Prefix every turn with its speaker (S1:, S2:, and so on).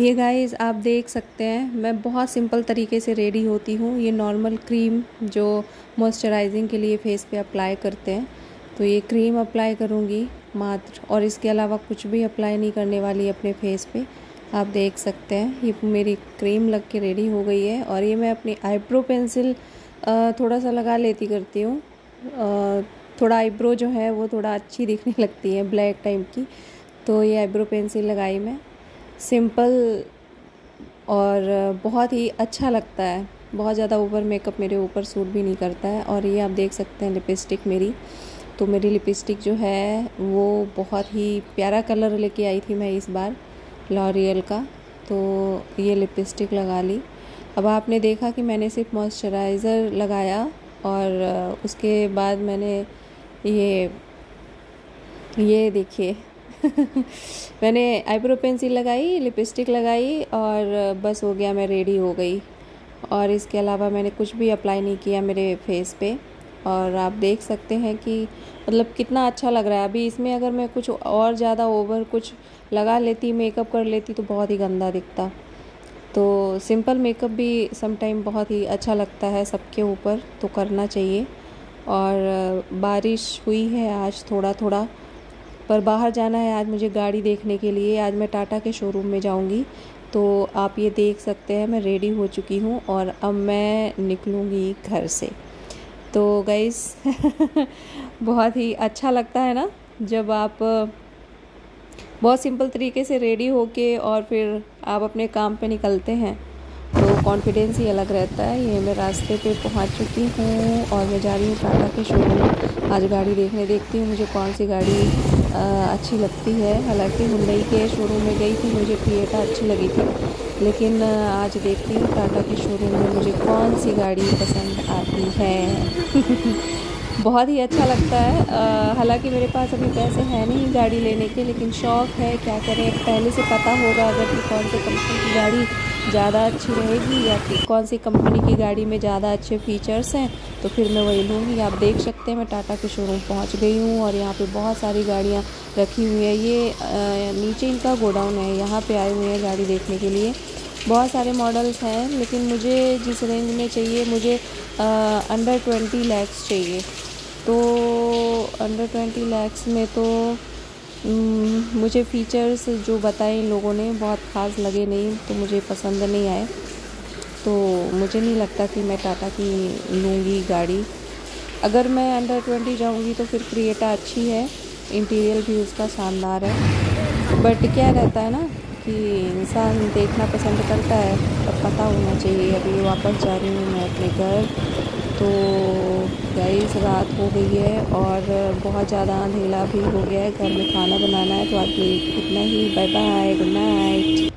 S1: ये गाइस आप देख सकते हैं, मैं बहुत सिंपल तरीके से रेडी होती हूँ। ये नॉर्मल क्रीम जो मॉइस्चराइजिंग के लिए फेस पे अप्लाई करते हैं। तो ये क्रीम अप्लाई करूँगी मात्र, और इसके अलावा कुछ भी अप्लाई नहीं करने वाली अपने फेस पे। आप देख सकते हैं, ये मेरी क्रीम लग के रेडी हो गई है, और ये मैं अपनी आईब्रो पेंसिल थोड़ा सा लगा लेती करती हूँ। थोड़ा आईब्रो जो है वो थोड़ा अच्छी दिखने लगती है ब्लैक टाइप की। तो ये आईब्रो पेंसिल लगाई मैं। सिंपल और बहुत ही अच्छा लगता है। बहुत ज़्यादा ओवर मेकअप मेरे ऊपर सूट भी नहीं करता है और ये आप देख सकते हैं लिपस्टिक मेरी। तो मेरी लिपस्टिक जो है, वो बहुत ही प्यारा कलर लेके आई थी मैं इस बार लॉरियल का। तो ये लिपस्टिक लगा ली। अब आपने देखा कि मैंने सिर्फ़ मॉइस्चराइज़र लगाया और उसके बाद मैंने ये ये देखिए मैंने आईब्रो पेंसिल लगाई लिपस्टिक लगाई और बस हो गया, मैं रेडी हो गई। और इसके अलावा मैंने कुछ भी अप्लाई नहीं किया मेरे फेस पे। और आप देख सकते हैं कि मतलब कितना अच्छा लग रहा है। अभी इसमें अगर मैं कुछ और ज़्यादा ओवर कुछ लगा लेती मेकअप कर लेती तो बहुत ही गंदा दिखता। तो सिंपल मेकअप भी समटाइम बहुत ही अच्छा लगता है सबके ऊपर तो करना चाहिए। और बारिश हुई है आज थोड़ा थोड़ा पर बाहर जाना है आज मुझे गाड़ी देखने के लिए। आज मैं टाटा के शोरूम में जाऊँगी। तो आप ये देख सकते हैं, मैं रेडी हो चुकी हूँ और अब मैं निकलूँगी घर से। तो गाइस बहुत ही अच्छा लगता है ना, जब आप, बहुत सिंपल तरीके से रेडी होके और फिर आप अपने काम पे निकलते हैं। कॉन्फिडेंस ही अलग रहता है। ये मैं रास्ते पे पहुँच चुकी हूँ और मैं जा रही हूँ टाटा के शोरूम आज गाड़ी देखने देखती हूँ मुझे कौन सी गाड़ी आ, अच्छी लगती है। हालाँकि मुंबई के शोरूम में गई थी मुझे क्रिएटा अच्छी लगी थी। लेकिन आज देखती हूँ टाटा के शोरूम में मुझे कौन सी गाड़ी पसंद आती है। बहुत ही अच्छा लगता है। हालाँकि मेरे पास अभी पैसे हैं नहीं गाड़ी लेने के लेकिन शौक़ है। क्या करें? पहले से पता होगा अगर कि कौन से कंपनी की गाड़ी ज़्यादा अच्छी रहेगी या कि कौन सी कंपनी की गाड़ी में ज़्यादा अच्छे फीचर्स हैं तो फिर मैं वही लूँगी। आप देख सकते हैं मैं टाटा के शोरूम पहुँच गई हूँ और यहाँ पे बहुत सारी गाड़ियाँ रखी हुई है। ये आ, नीचे इनका गोडाउन है यहाँ पे आए हुए हैं गाड़ी देखने के लिए। बहुत सारे मॉडल्स हैं लेकिन मुझे जिस रेंज में चाहिए मुझे आ, अंडर ट्वेंटी लैक्स चाहिए। तो अंडर ट्वेंटी लैक्स में तो मुझे फ़ीचर्स जो बताए लोगों ने बहुत ख़ास लगे नहीं तो मुझे पसंद नहीं आए। तो मुझे नहीं लगता कि मैं टाटा की लूँगी गाड़ी। अगर मैं अंडर ट्वेंटी जाऊँगी तो फिर क्रिएटा अच्छी है इंटीरियर भी उसका शानदार है। बट क्या रहता है ना कि इंसान देखना पसंद करता है और पता होना चाहिए, अभी वापस जा रही हूँ मैं अपने घर। तो गाइस रात हो गई है और बहुत ज़्यादा अंधेला भी हो गया है। घर में खाना बनाना है तो आज इतना ही। Bye bye good night